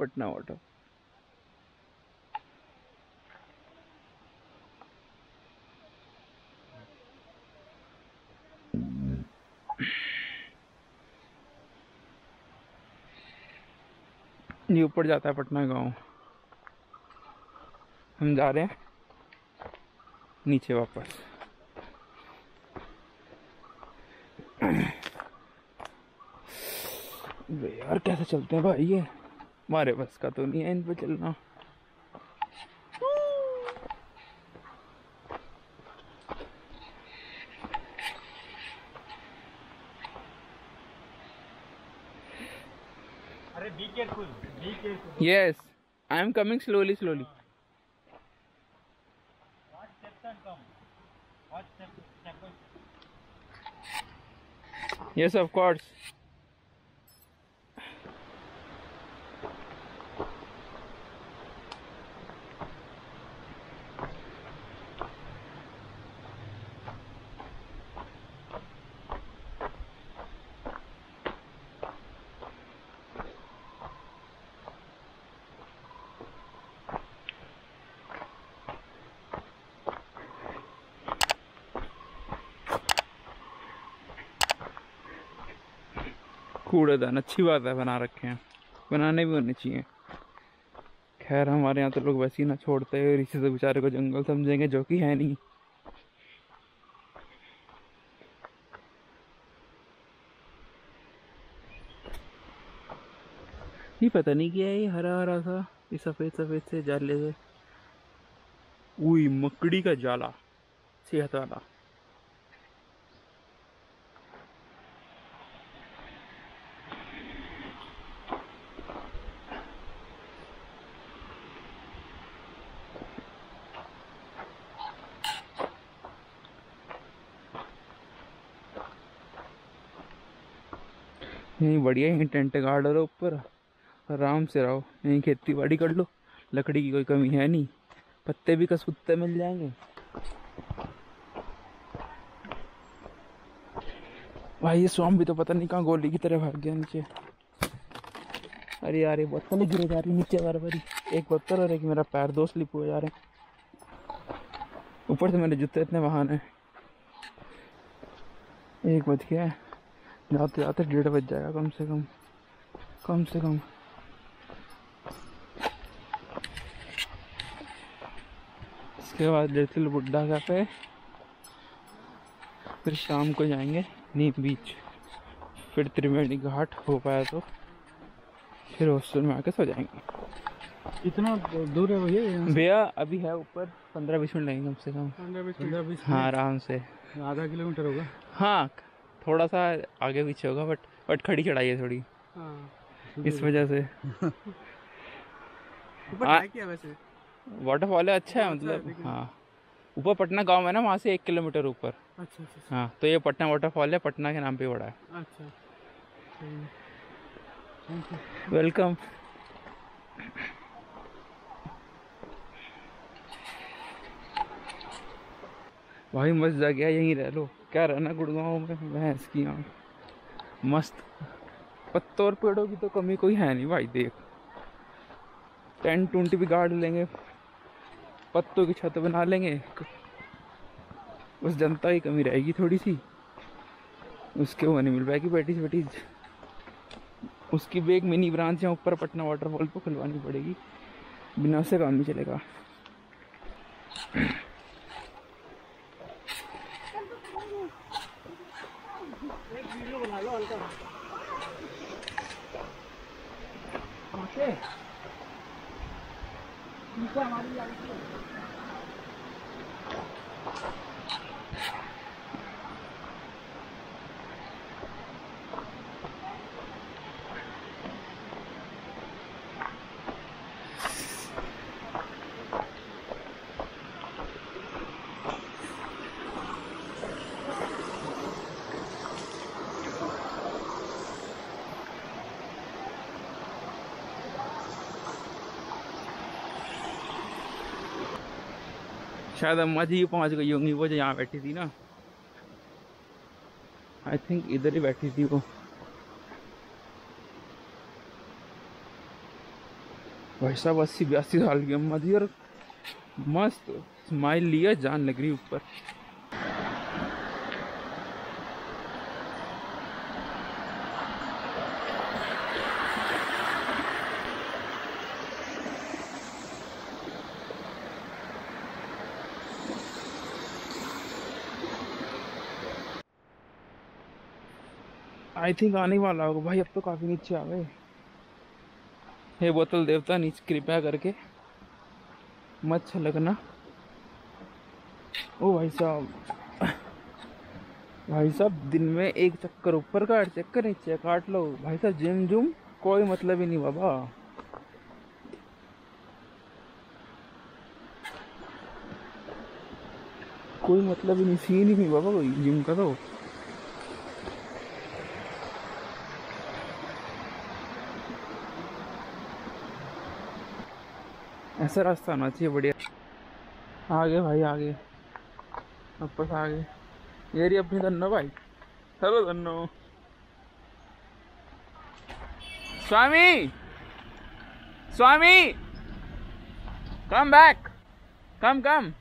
Patna water ये ऊपर जाता है पटना गाँव। हम जा रहे हैं नीचे वापस। यार, कैसे चलते हैं भाई ये? हमारे बस का तो नहीं है इन पे चलना। अरे be careful be careful yes I am coming slowly slowly what steps and come कूड़ेदान, अच्छी बात है, बना रखे हैं। बनाने भी होने चाहिए। खैर, हमारे यहाँ तो लोग वैसे ही ना छोड़ते हैं इसी से बेचारे को जंगल समझेंगे, जो कि है नहीं। ये पता नहीं क्या है ये हरा हरा सा, ये सफ़ेद सफ़ेद से जाले से उई, मकड़ी का जाला, सेहत वाला। यहीं बढ़िया, यहीं टेंट गाड़ लो ऊपर। आराम से रहो, यहीं खेती बाड़ी कर लो। लकड़ी की कोई कमी है नहीं। पत्ते भी कसुत्ते मिल जाएँगे। भाई, ये स्वाम भी तो पता नहीं कहाँ गोली की तरह भाग गया नीचे। अरे यार, ये बोतल गिरे जा रही नीचे बार बारी एक बोतल और एक मेरा पैर, दो स्लिप हुए जा रहे हैं। ऊपर से मेरे जूते इतने महान है। एक बज गया है। जाते जाते डेढ़ बज जाएगा कम से कम कम से कम। इसके बाद लिटिल बुड्ढा कैफ़े। फिर शाम को जाएँगे नीम बीच। फिर त्रिवेणी घाट हो पाया तो। फिर हॉस्टल में आके सो जाएँगे। इतना दूर है भैया भैया अभी है ऊपर। पंद्रह बीस मिनट लगेंगे कम से कम। पंद्रह बीस हाँ आराम से। आधा किलोमीटर होगा। हाँ थोड़ा सा आगे पीछे होगा बट बट खड़ी चढ़ाई है थोड़ी। हाँ। इस वजह से। वाटरफॉल है अच्छा है मतलब हाँ ऊपर पटना गाँव है ना वहाँ से एक किलोमीटर ऊपर। अच्छा अच्छा हाँ तो ये पटना वाटरफॉल है पटना के नाम पे पड़ा है। अच्छा। वेलकम भाई मस्त जगह है यहीं रह लो। क्या रहना गुड़गांव में? भैंस की आँख। मस्त। पत्तों और पेड़ों की तो कमी कोई है नहीं भाई, देख। टेंट टूंट भी गाड़ लेंगे। पत्तों की छत बना लेंगे। बस जनता की कमी रहेगी थोड़ी सी उसके वो नहीं मिल पाएगी बेटीज बेटीज उसकी भी एक मिनी ब्रांच है ऊपर, पटना वाटरफॉल पे खुलवानी पड़ेगी। बिना से काम नहीं चलेगा। 오케이. 이사 말이야. शायद अम्मा जी पहुँच गई होंगी, वो जो यहाँ बैठी थी ना। आई थिंक इधर ही बैठी थी वो। भाई साहब, अस्सी बयासी साल की अम्मा थी और मस्त स्माइल लिया जान लग रही ऊपर। आई थिंक आने वाला होगा। भाई, अब तो काफ़ी नीचे आ गए। हे बोतल देवता नीचे कृपया करके मत छलकना। ओ भाई साहब। भाई साहब, दिन में एक चक्कर ऊपर काट, चक्कर नीचे काट लो। भाई साहब, जिम जुम कोई मतलब ही नहीं बाबा। कोई मतलब ही नहीं सीन ही नहीं बाबा कोई जिम का तो। ऐसा रास्ता होना चाहिए बढ़िया। आगे भाई, आगे। वापस आगे। ये रही अपनी धन्नो भाई। Hello Dhanno Swami! Swami! Come back. Come come.